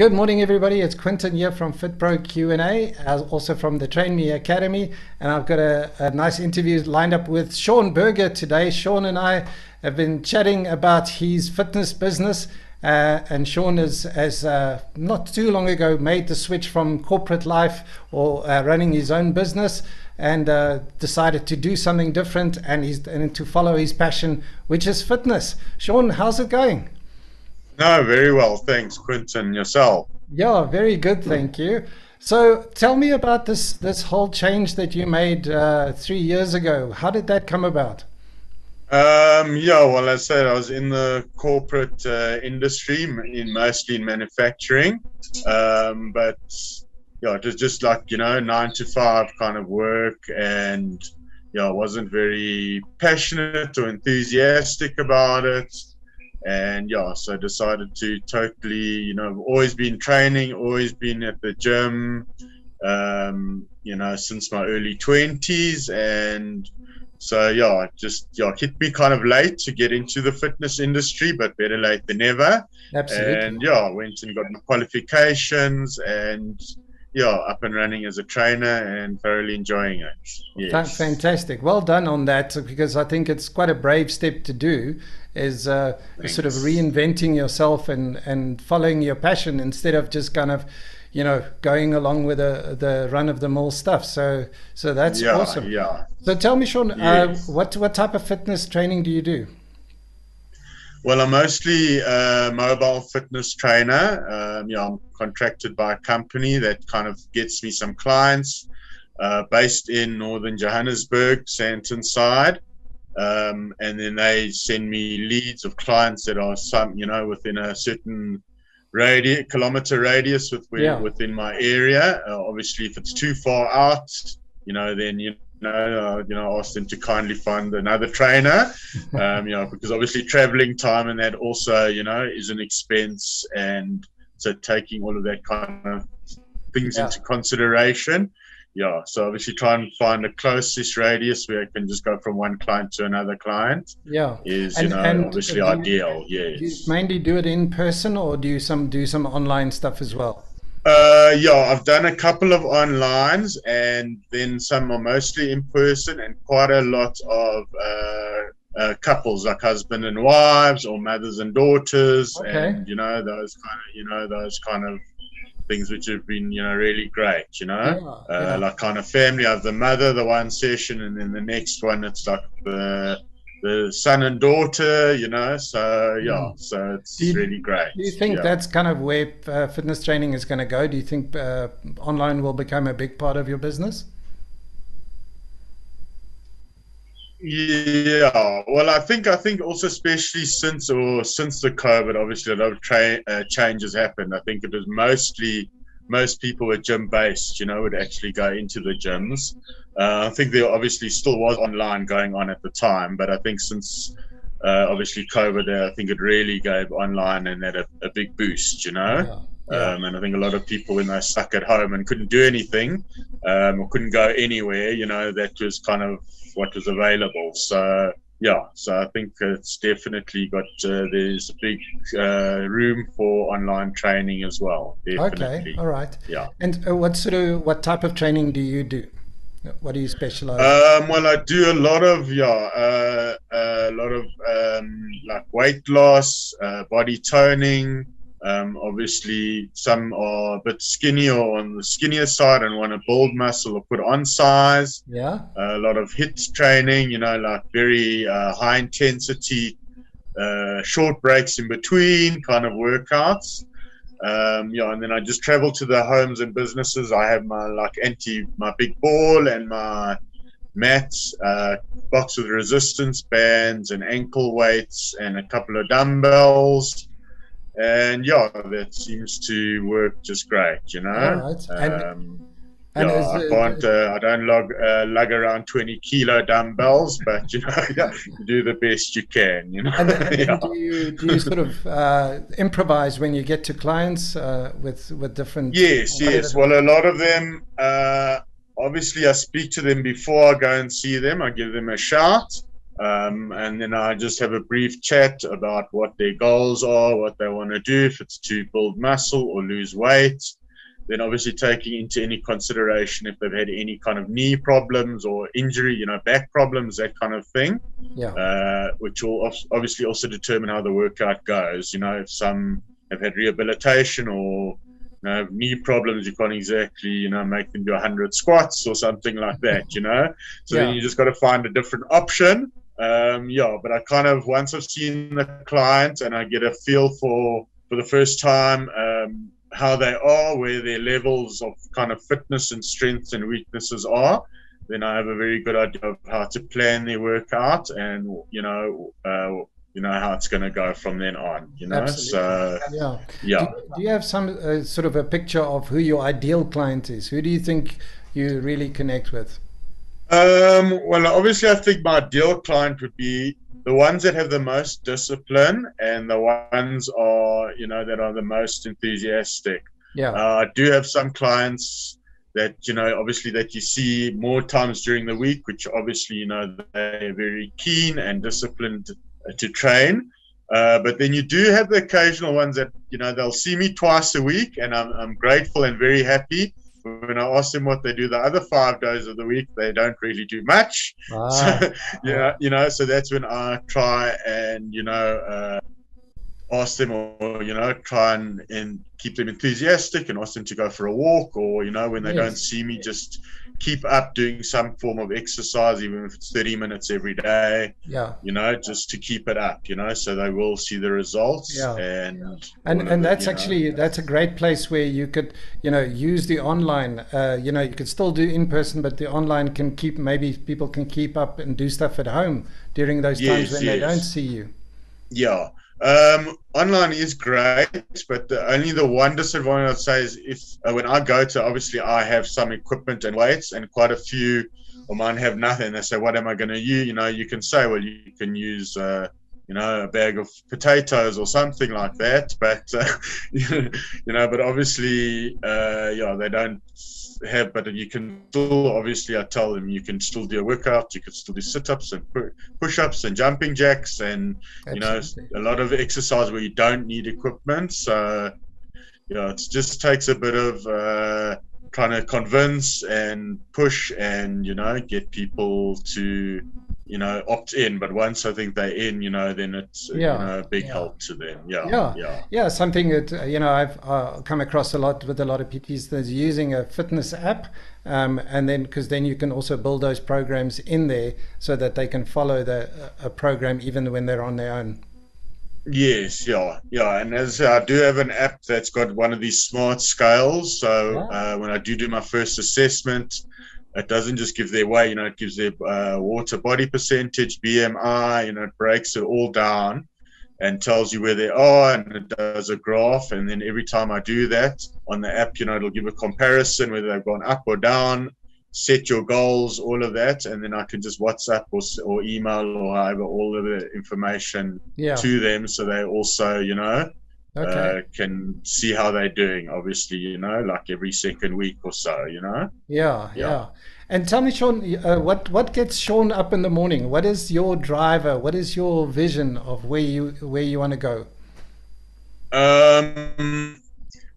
Good morning, everybody. It's Quinton here from FitPro Q&A, also from the Train Me Academy. And I've got a, a, nice interview lined up with Shaun Berger today. Shaun and I have been chatting about his fitness business. Uh, and Shaun has, has uh, not too long ago made the switch from corporate life or uh, running his own business and uh, decided to do something different and, he's, and to follow his passion, which is fitness. Shaun, how's it going? No, very well. Thanks, Quinton. Yourself? Yeah, very good. Thank you. So tell me about this, this whole change that you made uh, three years ago. How did that come about? Um, yeah, well, as I said, I was in the corporate uh, industry, in mostly in manufacturing, um, but yeah, it was just like you know nine to five kind of work, and yeah, I wasn't very passionate or enthusiastic about it and yeah, so decided to totally, you know, always been training, always been at the gym, um, you know, since my early twenties, and so yeah, just yeah, hit me kind of late to get into the fitness industry, but better late than never. Absolutely. And yeah, went and got my qualifications and yeah, up and running as a trainer and thoroughly enjoying it. Yes. Fantastic. Well done on that because I think it's quite a brave step to do is uh, sort of reinventing yourself and, and following your passion instead of just kind of, you know, going along with the, the run of the mill stuff. So, so that's yeah, awesome. Yeah. So tell me, Shaun, uh, yes. uh, what, what type of fitness training do you do? Well, I'm mostly a mobile fitness trainer. Um, yeah, I'm contracted by a company that kind of gets me some clients uh, based in northern Johannesburg, Sandton side. Um, and then they send me leads of clients that are some, you know, within a certain radius, kilometer radius with, yeah. within my area. Uh, obviously, if it's too far out, you know, then you know, uh, you know, ask them to kindly find another trainer, um, you know, because obviously traveling time and that also, you know, is an expense, and so taking all of that kind of things yeah. into consideration. Yeah, so obviously try and find the closest radius where I can just go from one client to another client. Yeah, is and, you know obviously ideal. yes. Do you mainly do it in person, or do you some do some online stuff as well? Uh, yeah, I've done a couple of onlines and then some are mostly in person and quite a lot of uh, uh, couples like husband and wives or mothers and daughters okay. and you know those kind of you know those kind of things which have been you know really great you know yeah, uh, yeah. like kind of family of the mother the one session and then the next one it's like the the son and daughter, you know. So yeah, hmm. so it's you, really great. Do you think yeah. that's kind of where uh, fitness training is going to go? Do you think uh, online will become a big part of your business? Yeah, well, I think I think also especially since or since the COVID, obviously a lot of tra- uh, changes happened. I think it was mostly most people were gym based, you know, would actually go into the gyms. Uh, I think there obviously still was online going on at the time, but I think since uh, obviously COVID, uh, I think it really gave online and had a, a big boost, you know. Yeah. Yeah. Um, and I think a lot of people, when they're stuck at home and couldn't do anything um, or couldn't go anywhere, you know, that was kind of what was available. So yeah, so I think it's definitely got uh, there's a big uh, room for online training as well. Definitely. Okay, all right. Yeah. And uh, what sort of what type of training do you do? What do you specialize? Um, well, I do a lot of yeah, uh, a lot of um, like weight loss, uh, body toning. Um, obviously, some are a bit skinnier on the skinnier side and want to build muscle or put on size. Yeah. Uh, a lot of HIIT training, you know, like very uh, high intensity, uh, short breaks in between kind of workouts. Um, yeah, and then I just travel to the homes and businesses. I have my like anti, my big ball and my mats, uh, box with resistance bands and ankle weights and a couple of dumbbells and yeah, that seems to work just great, you know. Right. Um, and yeah, I can't. Uh, I don't lug uh, lug around twenty kilo dumbbells, but you know, yeah, you do the best you can. You know. And, yeah. do you do you sort of uh, improvise when you get to clients uh, with with different? Yes, yes. Well, a lot of them. Uh, obviously, I speak to them before I go and see them. I give them a shout Um, and then I just have a brief chat about what their goals are, what they want to do, if it's to build muscle or lose weight. Then obviously taking into any consideration if they've had any kind of knee problems or injury, you know, back problems, that kind of thing. Yeah. Uh, which will obviously also determine how the workout goes. You know, if some have had rehabilitation or you know, knee problems, you can't exactly, you know, make them do 100 squats or something like that, you know. So yeah. then you just got to find a different option um, yeah, but I kind of once I've seen the client and I get a feel for for the first time um, how they are, where their levels of kind of fitness and strengths and weaknesses are, then I have a very good idea of how to plan their workout and you know uh, you know how it's going to go from then on. You know, Absolutely. so yeah, yeah. Do, do you have some uh, sort of a picture of who your ideal client is? Who do you think you really connect with? Um, well, obviously, I think my ideal client would be the ones that have the most discipline and the ones are, you know, that are the most enthusiastic. Yeah. Uh, I do have some clients that, you know, obviously that you see more times during the week, which obviously, you know, they're very keen and disciplined to train. Uh, but then you do have the occasional ones that, you know, they'll see me twice a week and I'm, I'm grateful and very happy when I ask them what they do the other five days of the week, they don't really do much. Ah. So, yeah, you know, so that's when I try and you know uh, ask them or you know try and, and keep them enthusiastic and ask them to go for a walk or you know when they yes. don't see me just keep up doing some form of exercise, even if it's 30 minutes every day. Yeah. You know, just to keep it up, you know, so they will see the results. Yeah. And, and, and that's actually, know. that's a great place where you could, you know, use the online, uh, you know, you could still do in person, but the online can keep, maybe people can keep up and do stuff at home during those times when yes. they don't see you. Yeah. Um, online is great, but the, only the one disadvantage I'd say is if uh, when I go to, obviously I have some equipment and weights, and quite a few of mine have nothing. They say, "What am I going to use?" You know, you can say, "Well, you can use." Uh, you know, a bag of potatoes or something like that. But uh, you know, but obviously, uh, yeah, they don't have, but you can still, obviously, I tell them you can still do a workout, you can still do sit ups and push ups and jumping jacks, and Absolutely. you know, a lot of exercise where you don't need equipment. So, you know, it just takes a bit of uh, trying to convince and push and, you know, get people to you know, opt in. But once I think they're in, you know, then it's yeah. you know, a big yeah. help to them. Yeah, yeah, yeah. Yeah, something that uh, you know I've uh, come across a lot with a lot of PTs that's using a fitness app, um, and then because then you can also build those programs in there so that they can follow the uh, a program even when they're on their own. Yes, yeah, yeah. And as I, do have an app that's got one of these smart scales. So uh, when I do do my first assessment, it doesn't just give their weight, you know, it gives their uh, water body percentage, BMI, you know, it breaks it all down and tells you where they are and it does a graph. And then every time I do that on the app, you know, it'll give a comparison whether they've gone up or down, set your goals, all of that. And then I can just WhatsApp or, or email or however all of the information yeah. to them so they also, you know, okay. uh, can see how they're doing. Obviously, you know, like every second week or so, you know. Yeah, yeah. yeah. And tell me, Shaun, uh, what what gets Shaun up in the morning? What is your driver? What is your vision of where you where you want to go? Um.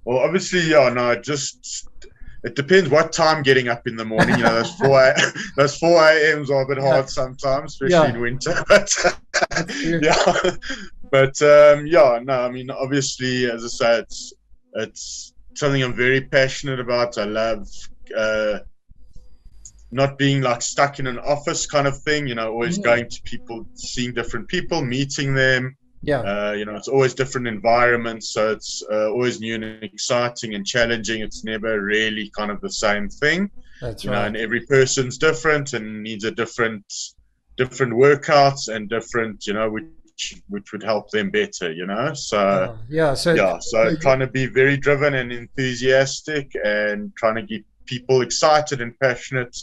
Well, obviously, yeah. No, just it depends what time getting up in the morning. You know, those four those four a.m.s are a bit hard yeah. sometimes, especially yeah. in winter. But yeah, but um, yeah, no, I mean, obviously, as I say, it's it's something I'm very passionate about. I love uh, not being like stuck in an office kind of thing. You know, always mm-hmm. going to people, seeing different people, meeting them. Yeah. Uh, you know, it's always different environments, so it's uh, always new and exciting and challenging. It's never really kind of the same thing. That's you right. know, and every person's different and needs a different different workouts and different, you know, which which which would help them better you know so uh, yeah so yeah so trying to be very driven and enthusiastic and trying to get people excited and passionate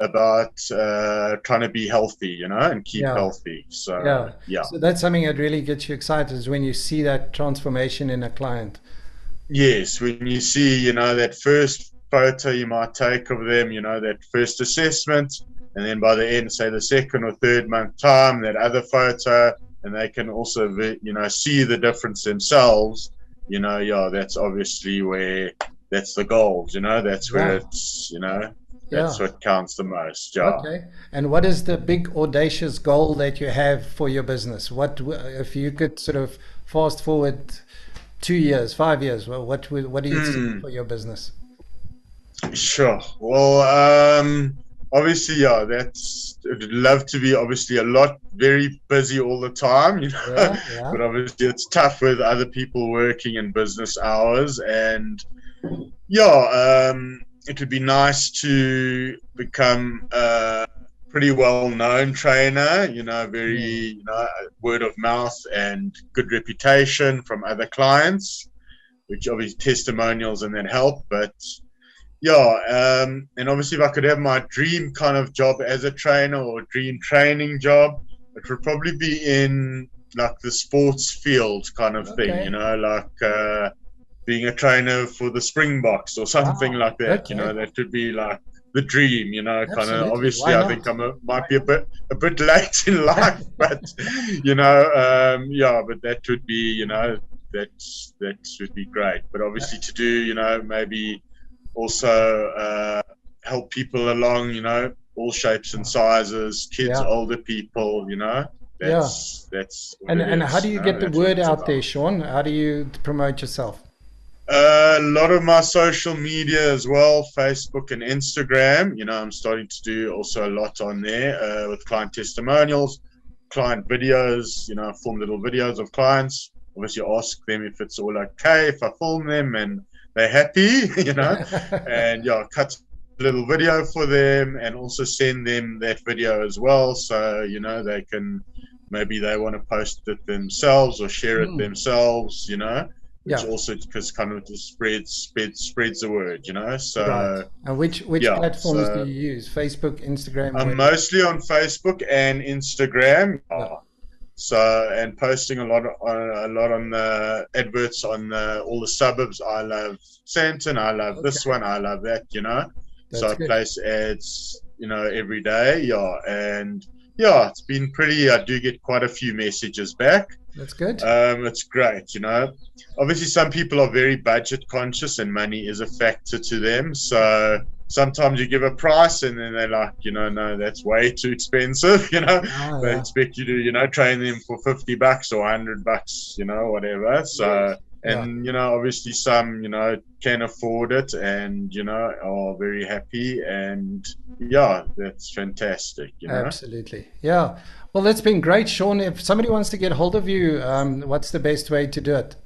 about uh, trying to be healthy, you know, and keep yeah. healthy. So yeah, yeah. So that's something that really gets you excited is when you see that transformation in a client. Yes, when you see, you know, that first photo you might take of them, you know, that first assessment, and then by the end, say the second or third month time, that other photo, and they can also, you know, see the difference themselves. You know, yeah, that's obviously where that's the gold. You know, that's where yeah. it's, you know, that's yeah. what counts the most. Yeah. Okay. And what is the big audacious goal that you have for your business? What if you could sort of fast forward two years, five years? Well, what what do you mm. see hmm. for your business? Sure. Well, um, obviously, yeah, that's. I'd love to be obviously a lot very busy all the time, you know. Yeah, yeah. but obviously, it's tough with other people working in business hours, and yeah, um, it would be nice to become a pretty well-known trainer. You know, very you know word of mouth and good reputation from other clients, which obviously testimonials and then help, but yeah, um, and obviously, if I could have my dream kind of job as a trainer or dream training job, it would probably be in like the sports field kind of okay. thing, you know, like uh, being a trainer for the Springboks or something wow. like that. Okay. You know, that could be like the dream, you know, kind of. Obviously, I think I'm might be a bit a bit late in life, but you know, um, yeah, but that would be, you know, that's that would be great. But obviously, to do, you know, maybe also uh, help people along, you know, all shapes and sizes, kids, yeah. older people, you know. That's, yeah. That's and and how do you, get the word out there, Shaun? How do you promote yourself? Uh, a lot of my social media as well, Facebook and Instagram. You know, I'm starting to do also a lot on there uh, with client testimonials, client videos. You know, I film little videos of clients. Obviously, ask them if it's all okay if I film them and they're happy, you know, and yeah, cut a little video for them and also send them that video as well. So, you know, they can maybe they want to post it themselves or share it mm. themselves, you know. Which yeah. also because kind of just spreads spreads spreads the word, you know. So right. and which which yeah, platforms so do you use? Facebook, Instagram? I'm mostly on Facebook and Instagram. Yeah. So and posting a lot on a lot on the adverts on the, all the suburbs. I love Sandton. I love okay. this one. I love that. You know. That's so I place ads. You know every day. Yeah, and yeah, it's been pretty. I do get quite a few messages back. That's good. Um, it's great. You know, obviously some people are very budget conscious and money is a factor to them. So sometimes you give a price and then they're like, you know, no, that's way too expensive. You know, oh, they expect you to, you know, train them for 50 bucks or 100 bucks, you know, whatever. So, and, yeah. you know, obviously some, you know, can afford it and, you know, are very happy. And yeah, that's fantastic. You know? Absolutely. Yeah. Well, that's been great, Shaun. If somebody wants to get hold of you, um, what's the best way to do it?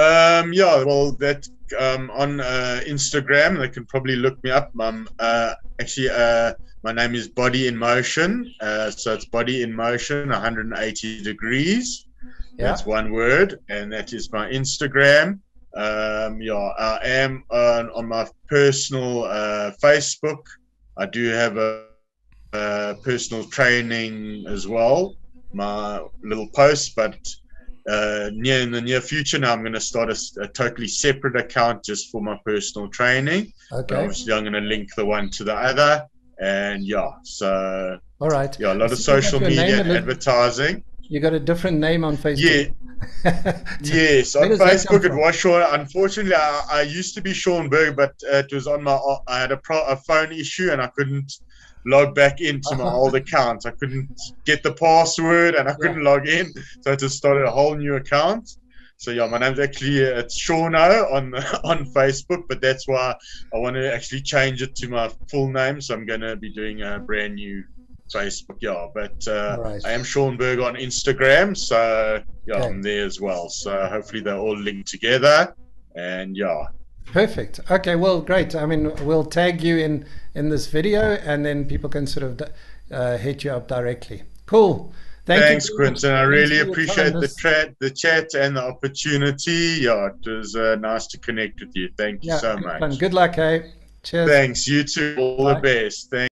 Um, yeah, well, that um, on uh, Instagram. They can probably look me up. Um, uh, actually, uh, my name is Body in Motion. Uh, so it's Body in Motion, 180 degrees. Yeah. That's one word, and that is my Instagram. Um, yeah, I am on, on my personal uh, Facebook. I do have a, a personal training as well. My little post, but uh, near in the near future now i'm going to start a, a, totally separate account just for my personal training. Okay. obviously i'm going to link the one to the other and yeah so all right. yeah a lot of social media and advertising. You got a different name on facebook. Yeah. Yes on facebook it was Shaun. unfortunately I, I, used to be Shaun Berg but uh, it was on my i had a, pro, a phone issue and i couldn't log back into my old account. I couldn't get the password and I couldn't yeah. log in, so I just started a whole new account. So yeah, my name's actually uh, it's Shauno on on Facebook, but that's why I want to actually change it to my full name. So I'm going to be doing a brand new Facebook. Yeah, but uh, right. I am Shaun Berg on Instagram, so yeah, okay. I'm there as well. So hopefully they're all linked together, and yeah, Perfect. Okay. Well, great. I mean, we'll tag you in in this video, and then people can sort of uh, hit you up directly. Cool. Thank Thanks, you. Quentin. I really appreciate the chat, the chat, and the opportunity. Yeah, it was uh, nice to connect with you. Thank you yeah, so much. Fun. Good luck, hey. Cheers. Thanks. You too. All Bye. the best. Thanks.